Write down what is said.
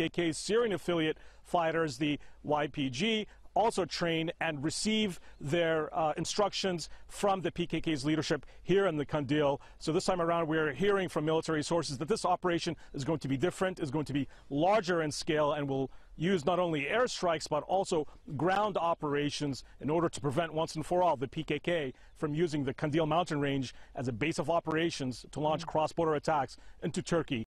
PKK's Syrian affiliate fighters, the YPG, also train and receive their uh, instructions from the PKK's leadership here in the Kandil. So this time around, we're hearing from military sources that this operation is going to be different, is going to be larger in scale, and will use not only airstrikes but also ground operations in order to prevent once and for all the PKK from using the Kandil mountain range as a base of operations to launch mm-hmm. cross-border attacks into Turkey.